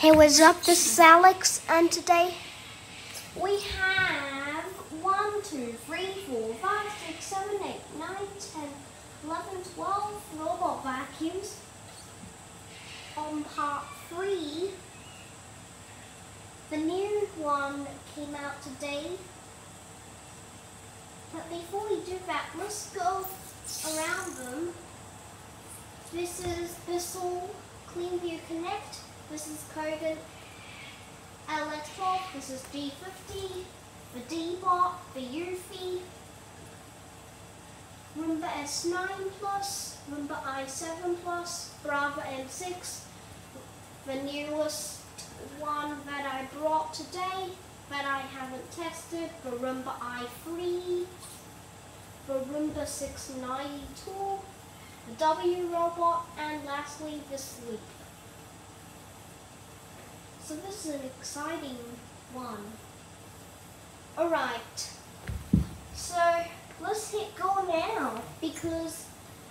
Hey, what's up? This is Alex, and today we have 1, 2, 3, 4, 5, 6, 7, 8, 9, 10, 11, 12 robot vacuums on part 3. The new one came out today. But before we do that, let's go around them. This is Bissell CleanView Connect. This is Kogan. LX12. This is D50, the Deebot, the Eufy, Roomba S9 Plus, Roomba i7 Plus, Braava M6, the newest one that I brought today that I haven't tested, the Roomba i3, the Roomba 690 tool, the W robot, and lastly the Sweep. So this is an exciting one. Alright, so let's hit go now because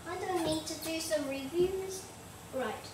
I don't need to do some reviews. Right,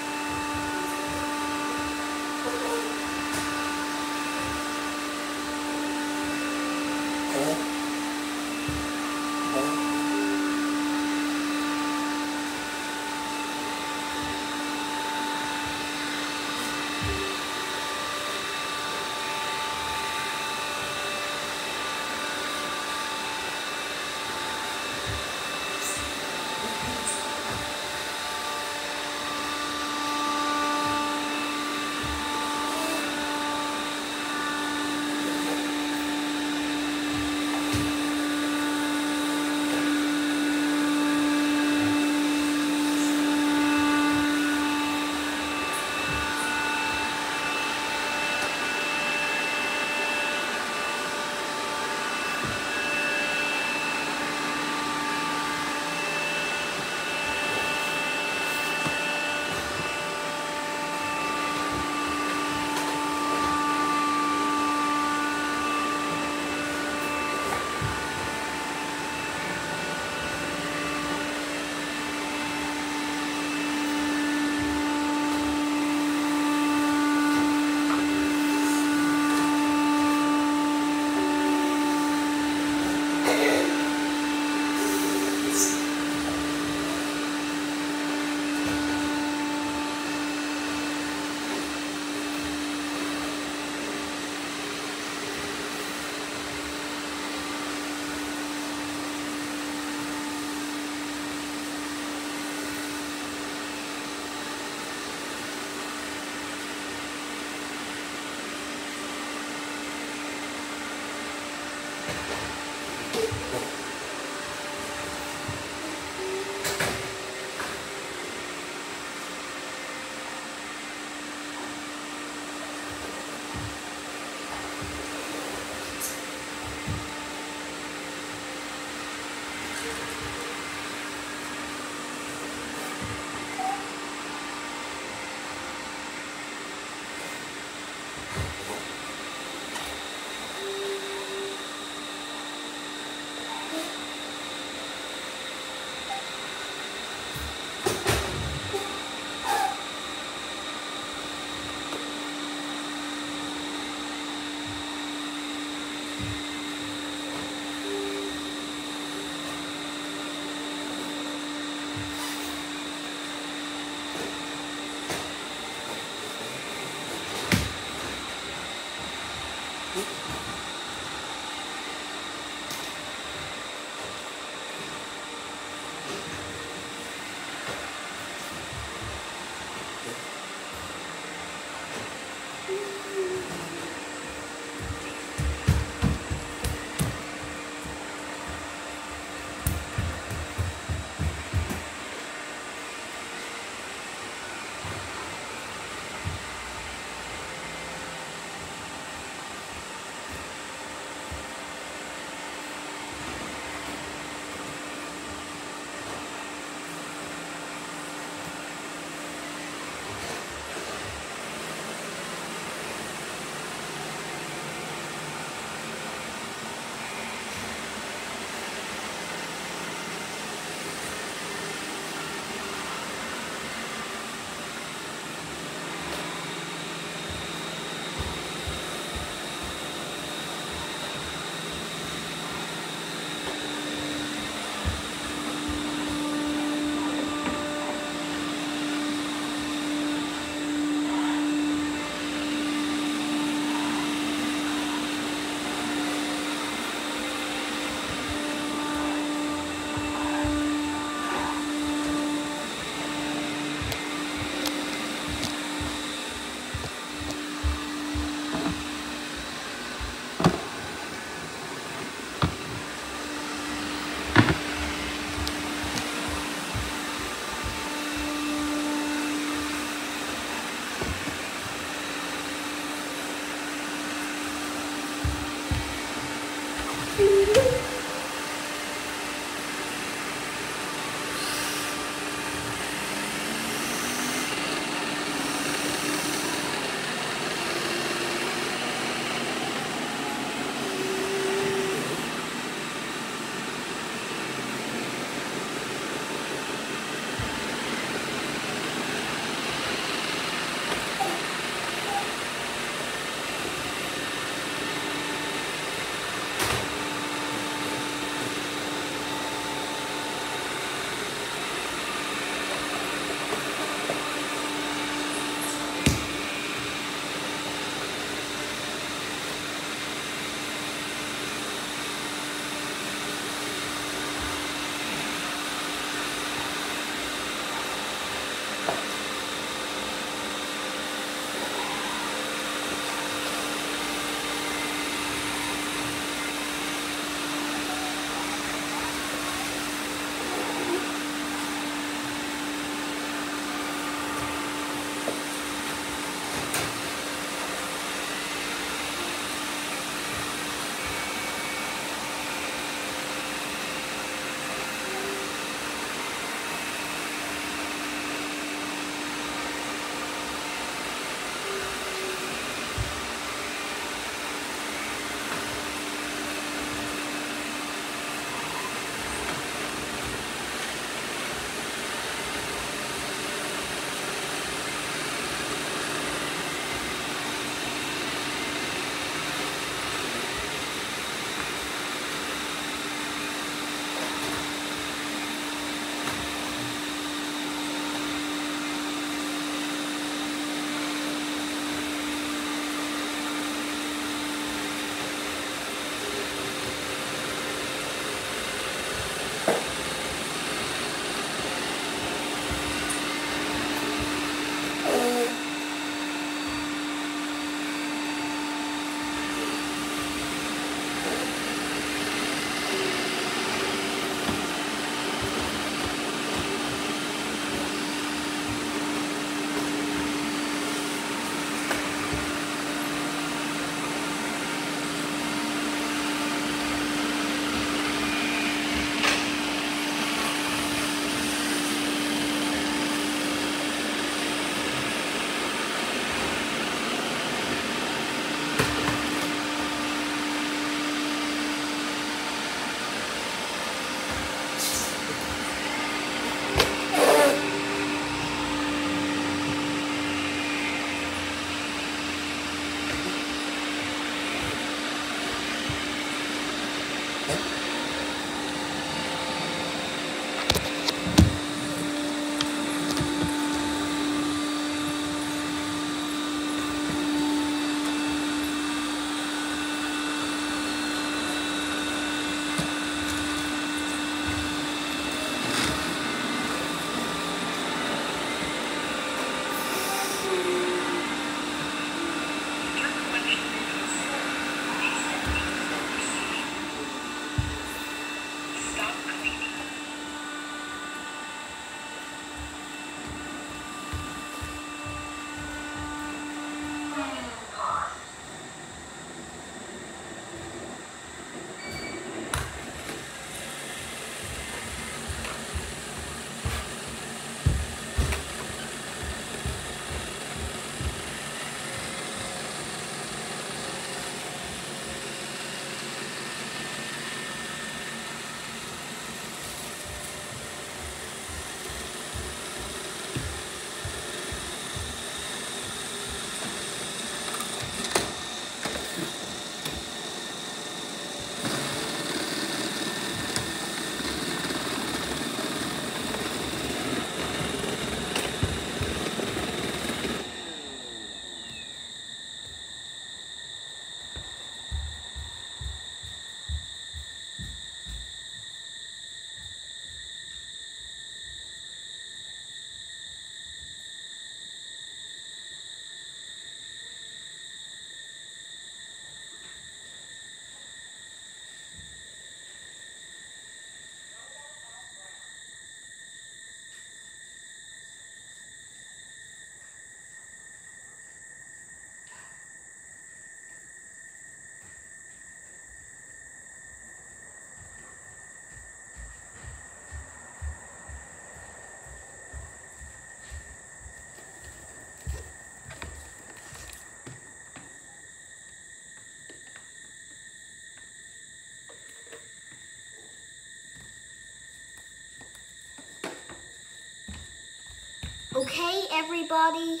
Okay, everybody,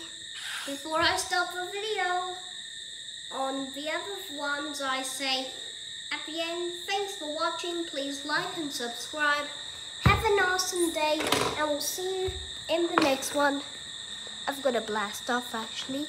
before I stop the video, on the other ones I say at the end, thanks for watching. Please like and subscribe. Have an awesome day, and we'll see you in the next one. I've got a blast off actually.